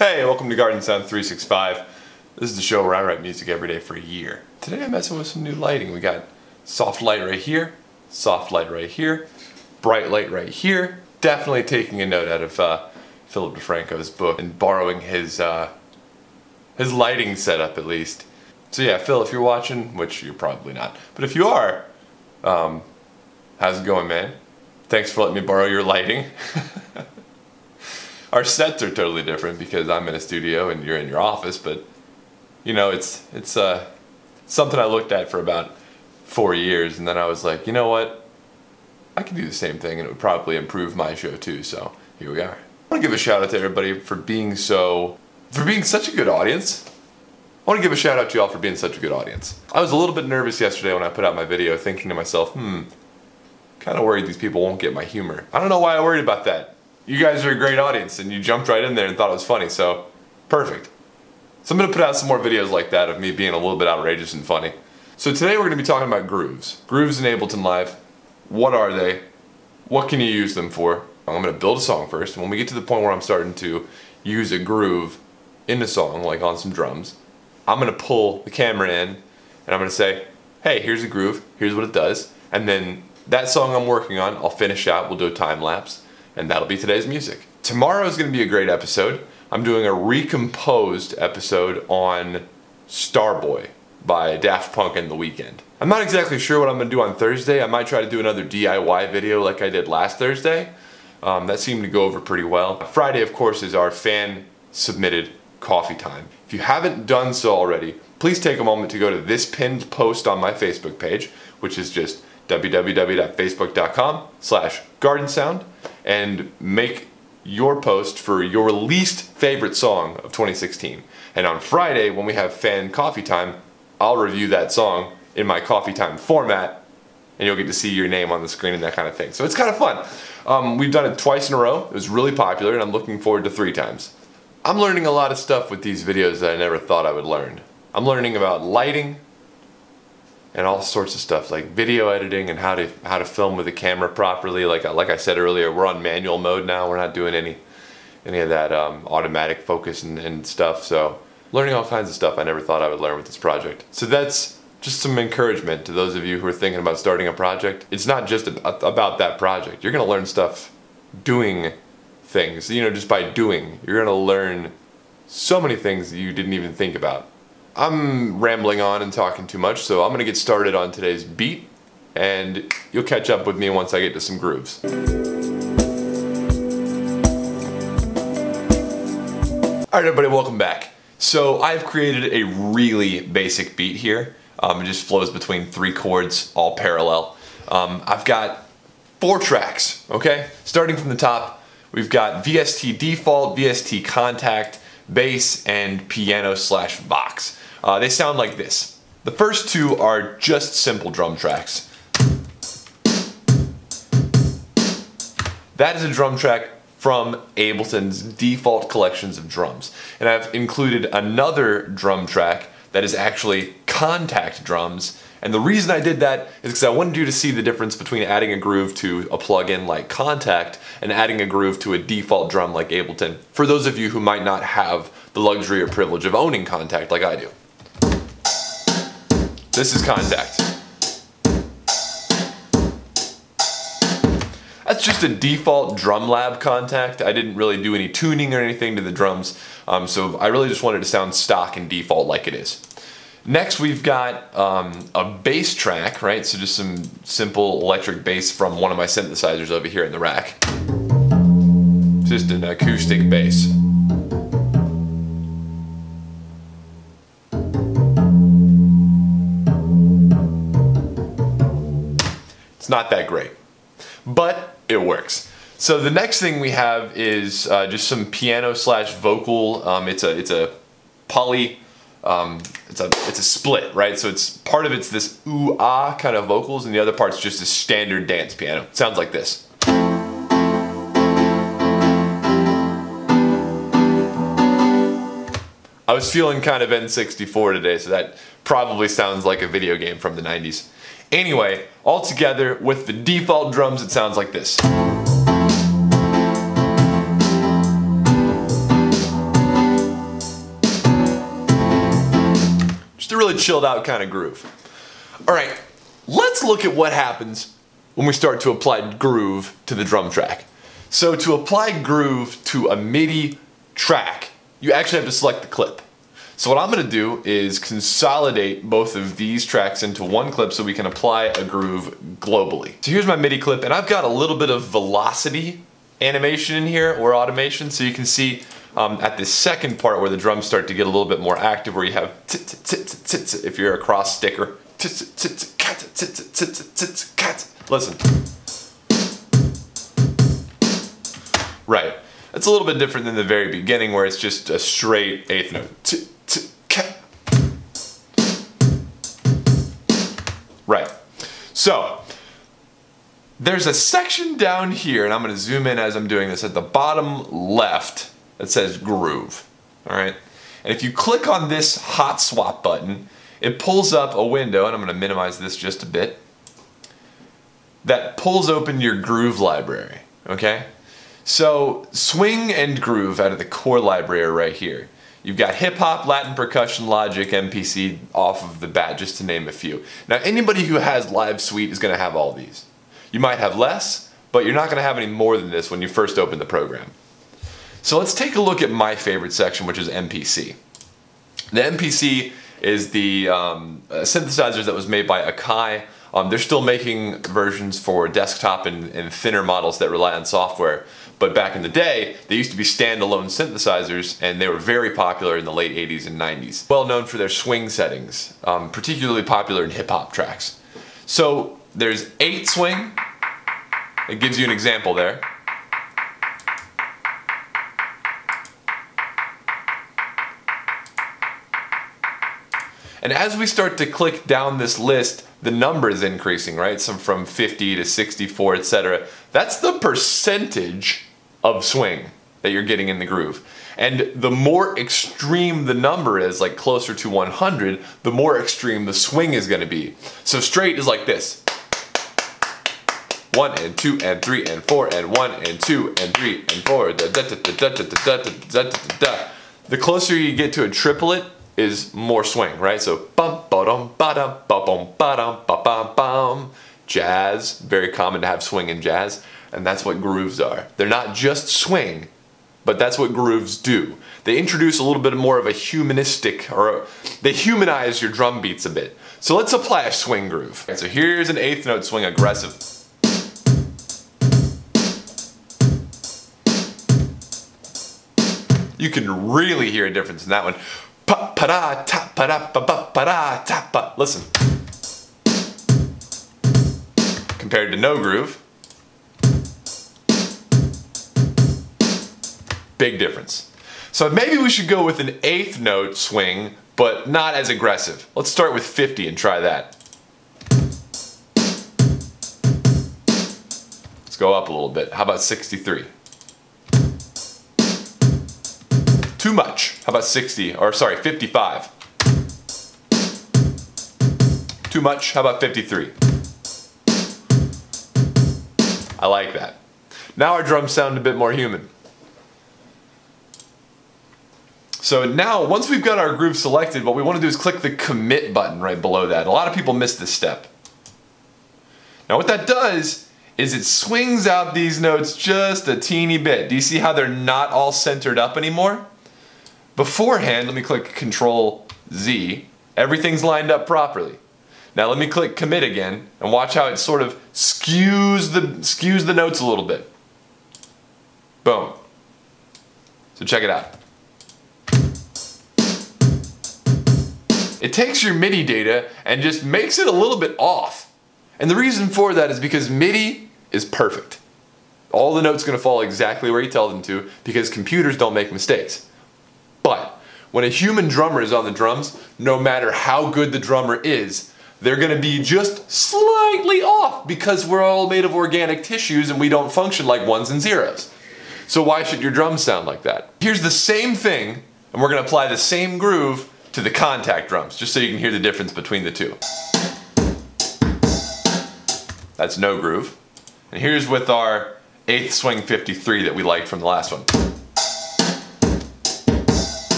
Hey, welcome to Garden Sound 365. This is the show where I write music every day for a year. Today I'm messing with some new lighting. We got soft light right here, soft light right here, bright light right here. Definitely taking a note out of uh, Philip DeFranco's book and borrowing his uh, his lighting setup at least. So yeah, Phil, if you're watching, which you're probably not, but if you are, um, how's it going, man? Thanks for letting me borrow your lighting. Our sets are totally different because I'm in a studio and you're in your office, but you know, it's it's uh, something I looked at for about four years, and then I was like, you know what? I can do the same thing, and it would probably improve my show too. So here we are. I want to give a shout out to everybody for being so, for being such a good audience. I want to give a shout out to y'all for being such a good audience. I was a little bit nervous yesterday when I put out my video, thinking to myself, hmm, kind of worried these people won't get my humor. I don't know why I worried about that you guys are a great audience and you jumped right in there and thought it was funny, so perfect. So I'm gonna put out some more videos like that of me being a little bit outrageous and funny. So today we're gonna be talking about grooves. Grooves in Ableton Live. What are they? What can you use them for? I'm gonna build a song first, and when we get to the point where I'm starting to use a groove in the song, like on some drums, I'm gonna pull the camera in and I'm gonna say, hey, here's a groove, here's what it does, and then that song I'm working on, I'll finish out, we'll do a time lapse, and that'll be today's music. Tomorrow is going to be a great episode. I'm doing a recomposed episode on Starboy by Daft Punk and The Weeknd. I'm not exactly sure what I'm going to do on Thursday. I might try to do another DIY video like I did last Thursday. Um, that seemed to go over pretty well. Friday, of course, is our fan submitted coffee time. If you haven't done so already, please take a moment to go to this pinned post on my Facebook page, which is just www.facebook.com slash gardnsound and make your post for your least favorite song of 2016. And on Friday, when we have fan coffee time, I'll review that song in my coffee time format and you'll get to see your name on the screen and that kind of thing. So it's kind of fun. Um, we've done it twice in a row. It was really popular and I'm looking forward to three times. I'm learning a lot of stuff with these videos that I never thought I would learn. I'm learning about lighting, and all sorts of stuff like video editing and how to how to film with the camera properly. Like like I said earlier, we're on manual mode now. We're not doing any any of that um, automatic focus and, and stuff. So learning all kinds of stuff I never thought I would learn with this project. So that's just some encouragement to those of you who are thinking about starting a project. It's not just about that project. You're gonna learn stuff doing things. You know, just by doing, you're gonna learn so many things you didn't even think about. I'm rambling on and talking too much, so I'm gonna get started on today's beat, and you'll catch up with me once I get to some grooves. Alright everybody, welcome back. So I've created a really basic beat here. Um, it just flows between three chords, all parallel. Um, I've got four tracks, okay? Starting from the top, we've got VST default, VST Kontakt, bass, and piano slash Vox. Uh, they sound like this. The first two are just simple drum tracks. That is a drum track from Ableton's default collections of drums. And I've included another drum track that is actually Kontakt drums. And the reason I did that is because I wanted you to see the difference between adding a groove to a plugin like Kontakt and adding a groove to a default drum like Ableton, for those of you who might not have the luxury or privilege of owning Kontakt like I do. This is Kontakt. That's just a default drum lab Kontakt. I didn't really do any tuning or anything to the drums, um, so I really just wanted to sound stock and default like it is. Next we've got um, a bass track, right? So just some simple electric bass from one of my synthesizers over here in the rack. Just an acoustic bass. Not that great, but it works. So the next thing we have is uh, just some piano slash vocal. Um, it's a it's a poly. Um, it's a it's a split, right? So it's part of it's this ooh ah kind of vocals, and the other part's just a standard dance piano. It sounds like this. I was feeling kind of N64 today, so that probably sounds like a video game from the 90s. Anyway, all together with the default drums, it sounds like this. Just a really chilled out kind of groove. All right, let's look at what happens when we start to apply groove to the drum track. So to apply groove to a MIDI track, you actually have to select the clip. So what I'm gonna do is consolidate both of these tracks into one clip so we can apply a groove globally. So here's my MIDI clip and I've got a little bit of velocity animation in here or automation so you can see um, at the second part where the drums start to get a little bit more active where you have if you're a cross sticker listen right it's a little bit different than the very beginning where it's just a straight eighth note right so there's a section down here, and I'm going to zoom in as I'm doing this, at the bottom left that says groove. All right. And if you click on this hot swap button, it pulls up a window, and I'm going to minimize this just a bit, that pulls open your groove library. Okay. So swing and groove out of the core library right here. You've got hip hop, Latin percussion, logic, MPC off of the bat, just to name a few. Now, anybody who has Live Suite is going to have all these. You might have less, but you're not going to have any more than this when you first open the program. So let's take a look at my favorite section, which is MPC. The MPC is the um, that was made by Akai. Um, they're still making versions for desktop and, and, thinner models that rely on software. But back in the day, they used to be standalone synthesizers and they were very popular in the late 80s and 90s. Well known for their swing settings, um, particularly popular in hip hop tracks. So there's eight swing. It gives you an example there. And as we start to click down this list, the number is increasing, right? So from 50 to 64, etc. That's the percentage of swing that you're getting in the groove. And the more extreme the number is, like closer to 100, the more extreme the swing is gonna be. So straight is like this one and two and three and four and one and two and three and four. The closer you get to a triplet is more swing, right? So bum ba dum ba dum ba bum ba dum ba bum bum. Jazz, very common to have swing in jazz, and that's what grooves are. They're not just swing, but that's what grooves do. They introduce a little bit more of a humanistic, or a, they humanize your drum beats a bit. So let's apply a swing groove. Okay, so here's an eighth note swing aggressive. you can really hear a difference in that one. Pa pa da ta pa da pa pa pa da ta pa. Listen. Compared to no groove. Big difference. So maybe we should go with an eighth note swing, but not as aggressive. Let's start with 50 and try that. Let's go up a little bit. How about 63? Too much. How about 60? Or sorry, 55. Too much. How about 53? I like that. Now our drums sound a bit more human. So now, once we've got our groove selected, what we want to do is click the commit button right below that. A lot of people miss this step. Now what that does is it swings out these notes just a teeny bit. Do you see how they're not all centered up anymore? Beforehand, let me click Control Z. Everything's lined up properly. Now let me click commit again and watch how it sort of skews the, skews the notes a little bit. Boom. So check it out. It takes your MIDI data and just makes it a little bit off. And the reason for that is because MIDI is perfect. All the notes to fall exactly where you tell them to because computers don't make mistakes. When a human drummer is on the drums, no matter how good the drummer is, they're going to be just slightly off because we're all made of organic tissues and we don't function like ones and zeros. So why should your drums sound like that? Here's the same thing, and we're going to apply the same groove to the Kontakt drums, just so you can hear the difference between the two. That's no groove. And here's with our 8th swing 53 that we liked from the last one.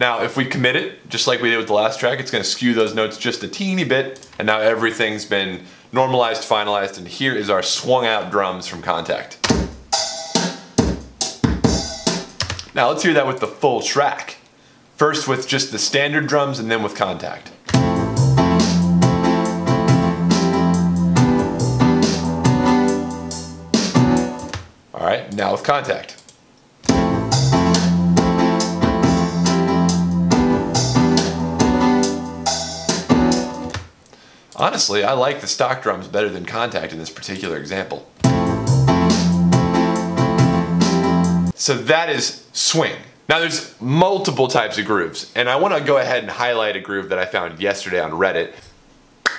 Now, if we commit it, just like we did with the last track, it's gonna skew those notes just a teeny bit, and now everything's been normalized, finalized, and here is our swung out drums from Kontakt. Now let's hear that with the full track. First with just the standard drums and then with Kontakt. All right, now with Kontakt. Honestly, I like the stock drums better than Kontakt in this particular example. So that is swing. Now there's multiple types of grooves, and I want to go ahead and highlight a groove that I found yesterday on Reddit.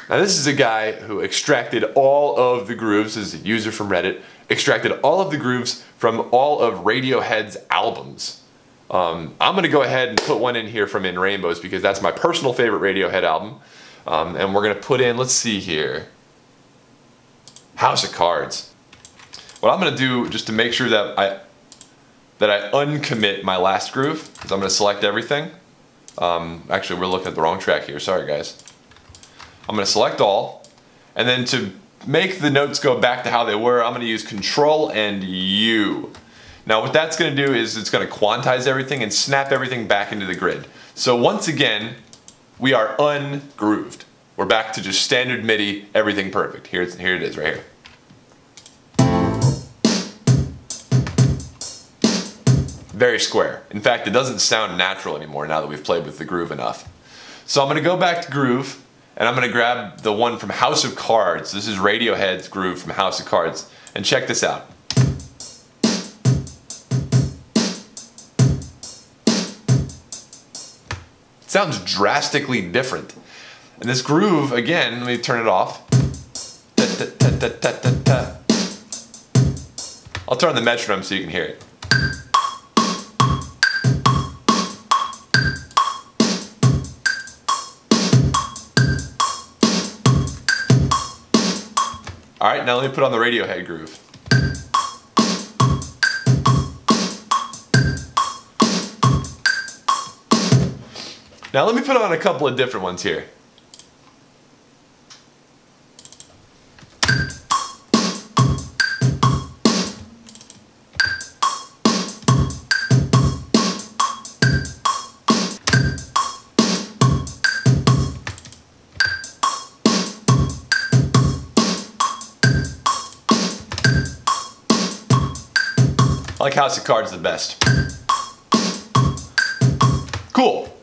Now this is a guy who extracted all of the grooves, this is a user from Reddit, extracted all of the grooves from all of Radiohead's albums. Um, I'm going to go ahead and put one in here from In Rainbows because that's my personal favorite Radiohead album. Um, and we're going to put in, let's see here, House of Cards. What I'm going to do just to make sure that I that I uncommit my last groove is I'm going to select everything. Um, actually, we're looking at the wrong track here. Sorry, guys. I'm going to select all. And then to make the notes go back to how they were, I'm going to use Control and U. Now what that's going to do is it's going to quantize everything and snap everything back into the grid. So once again, we are ungrooved. We're back to just standard MIDI, everything perfect. Here's, here it is right here. Very square. In fact, it doesn't sound natural anymore now that we've played with the groove enough. So I'm going to go back to groove and I'm going to grab the one from House of Cards. This is Radiohead's groove from House of Cards. And check this out. Sounds drastically different. And this groove, again, let me turn it off. I'll turn on the metronome so you can hear it. Alright, now let me put on the Radiohead groove. Now let me put on a couple of different ones here. I like House of Cards the best. Cool.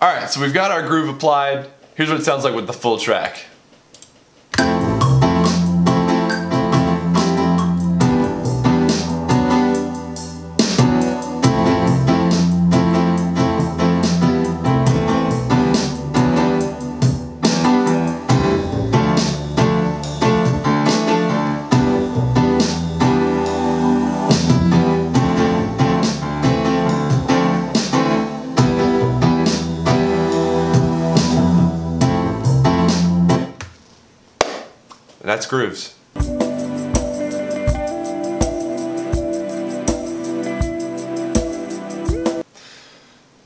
All right, so we've got our groove applied. Here's what it sounds like with the full track. That's grooves.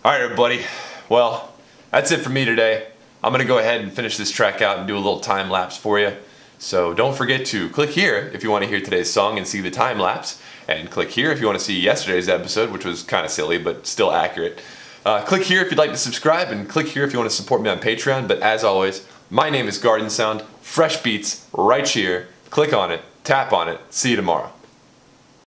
Alright everybody, well, that's it for me today. I'm to go ahead and finish this track out and do a little time lapse for you. So don't forget to click here if you want to hear today's song and see the time lapse, and click here if you want to see yesterday's episode, which was kind of silly but still accurate. Uh, click here if you'd like to subscribe, and click here if you want to support me on Patreon. But as always, my name is Garden Sound. Fresh beats right here. Click on it, tap on it. See you tomorrow.